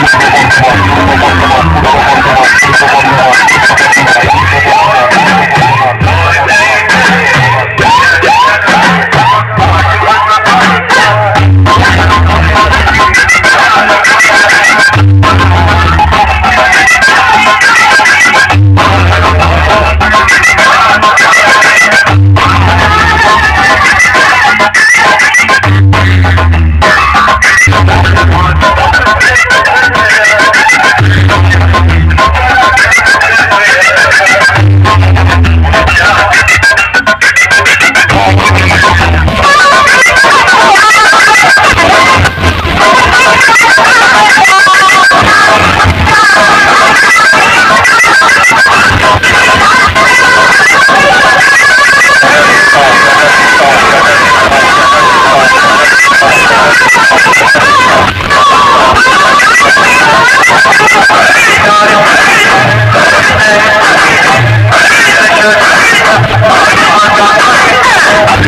Let's go.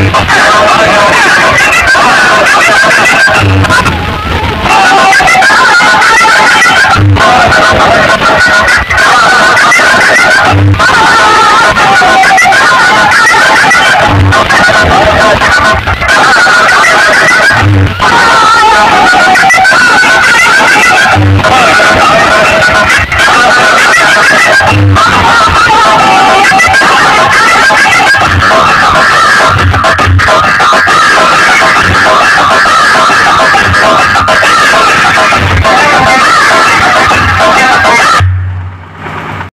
Okay.